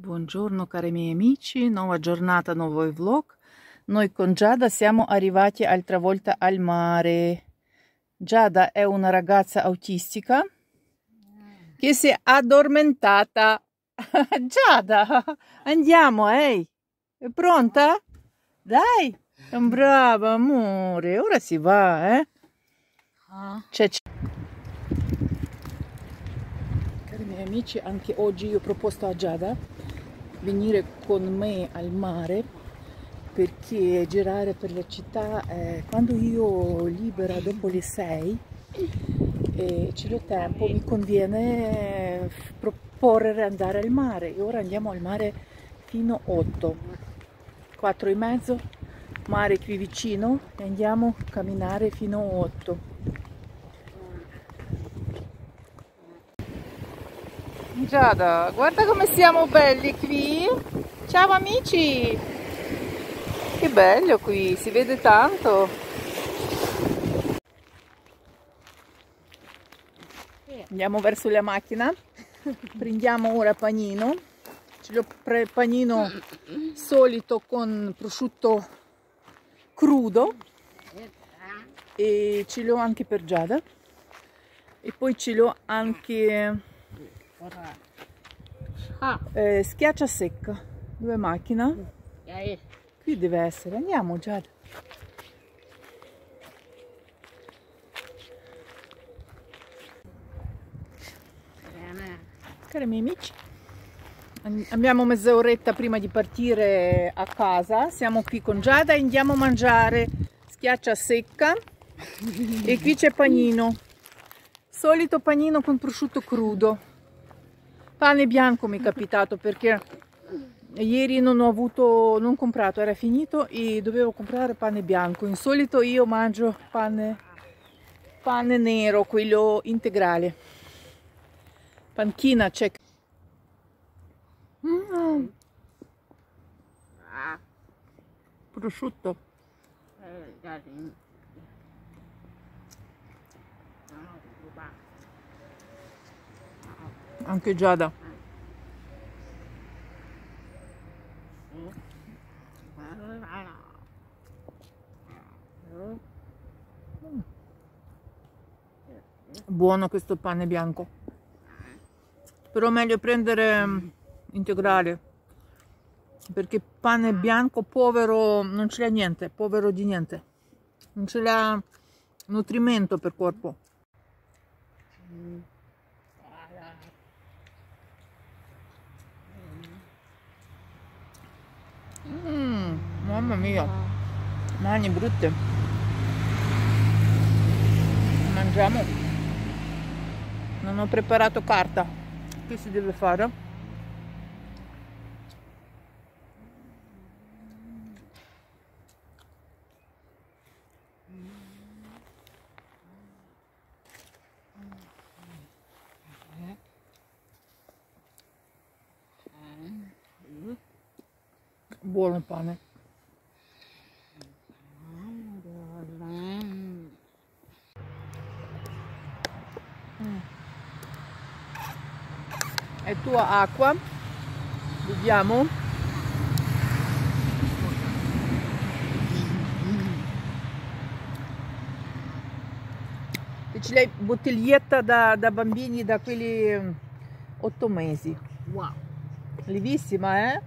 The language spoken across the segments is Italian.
Buongiorno cari miei amici, nuova giornata, nuovo vlog. Noi con Giada siamo arrivati altra volta al mare. Giada è una ragazza autistica che si è addormentata. Giada, andiamo, ehi. È pronta? Dai, brava amore, ora si va, eh? C'è Cari miei amici, anche oggi io ho proposto a Giada venire con me al mare perché girare per la città eh, quando io libera dopo le 6 e ce l'ho tempo mi conviene eh, proporre andare al mare. E ora andiamo al mare fino 8 4 e mezzo mare qui vicino e andiamo a camminare fino 8 Giada, guarda come siamo belli qui. Ciao amici. Che bello qui, si vede tanto. Andiamo verso la macchina. Prendiamo ora panino. Ce l'ho panino solito con prosciutto crudo e ce l'ho anche per Giada e poi ce l'ho anche Ah. Eh, schiaccia secca. Dove macchina? Qui deve essere. Andiamo già. Cari miei amici, abbiamo mezz'oretta prima di partire a casa. Siamo qui con Giada e andiamo a mangiare schiaccia secca. E qui c'è panino. Solito panino con prosciutto crudo. Pane bianco mi è capitato perché ieri non ho avuto, non comprato, era finito e dovevo comprare pane bianco. In solito io mangio pane, pane nero, quello integrale. Panchina c'è. Mm. Prosciutto. Anche Giada. Buono questo pane bianco. Però meglio prendere mm, integrale. Perché pane bianco povero non ce l'ha niente, povero di niente. Non ce l'ha nutrimento per corpo. Mmm, mamma mia, mani brutte. Mangiamo. Non ho preparato carta. Che si deve fare? buono pane e tua acqua. Vediamo ce l'hai bottiglietta da, da bambini da quelli 8 mesi. Wow. Livissima eh?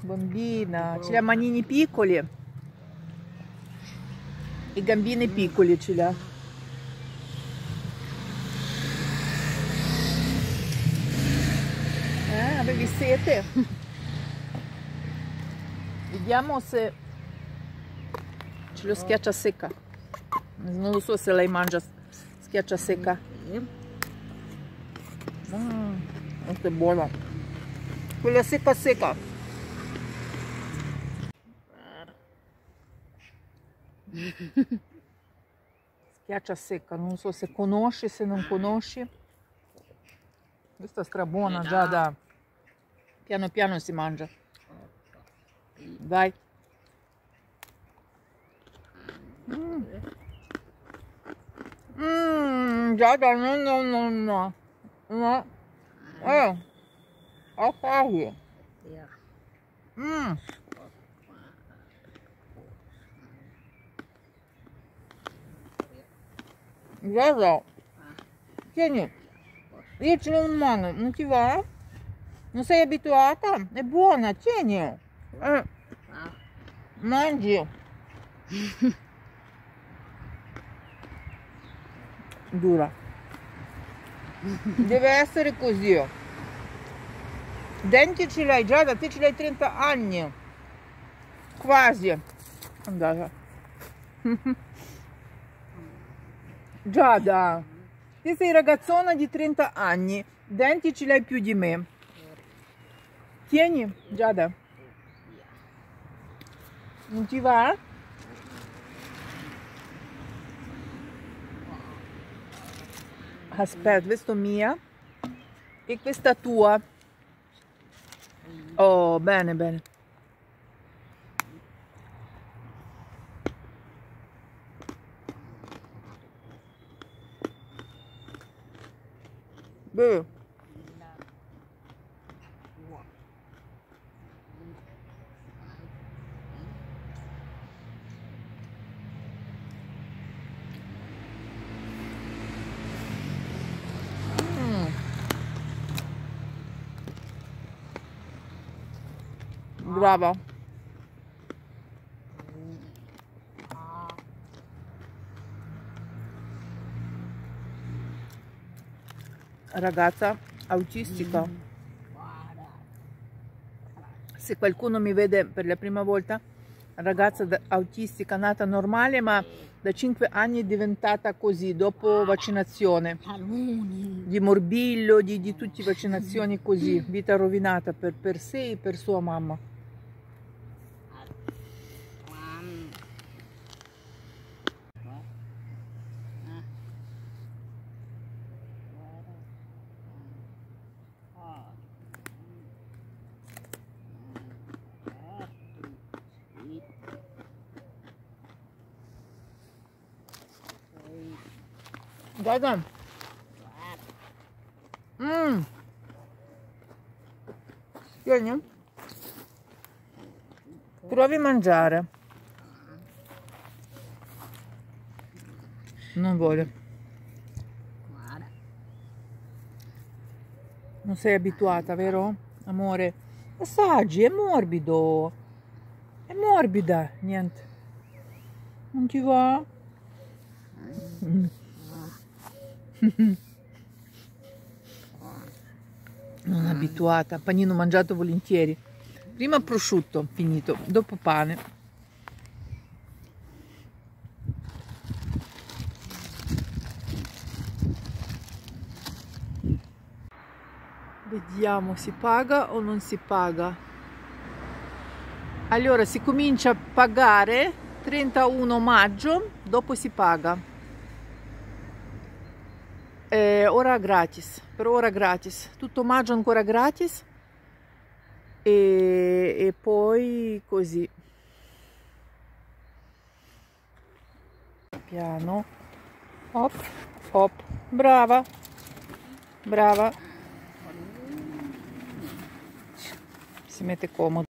Bambina, ce l'ha manini piccoli. E gambini piccoli ce l'ha. Eh, avevi sete? Vediamo se ce lo schiaccia secca. Non lo so se lei mangia schiaccia secca. Mm, questa è buona. Quella secca secca. Schiaccia secca, non so se conosci, se non conosci. Questa è strabuona già da... Piano piano si mangia. Dai. Mm. Mm, già da no, no, no, no. no. Eh. a casa. Ja. Mm. Guarda, tieni, io ce l'ho in mano, non ti va? Non sei abituata? È buona, tieni. Eh, mangi. Dura. Deve essere così. Denti ce l'hai già, da te ce l'hai 30 anni. Quasi. Andata. Giada, te sei ragazzona di 30 anni, denti ce l'hai più di me. Tieni, Giada. Non ti va? Aspetta, questa mia e questa tua. Oh, bene, bene. Beh. Mm. Brava. Ragazza autistica. Se qualcuno mi vede per la prima volta, ragazza autistica nata normale, ma da 5 anni è diventata così dopo vaccinazione di morbillo, di, di tutte vaccinazioni così, vita rovinata per, per sé e per sua mamma. Guarda. Mm. Vieni. Provi a mangiare. Non vuole. Non sei abituata, vero? Amore. Assaggi, è morbido. È morbida. Niente. Non ti va? Non abituata. Panino mangiato volentieri. Prima prosciutto, finito. Dopo pane. Vediamo, si paga o non si paga? Allora, si comincia a pagare 31 maggio, dopo si paga. Eh, ora gratis, per ora gratis. Tutto maggio ancora gratis. E, e poi così. Piano. Hop, hop. Brava. Brava. Si mette comodo.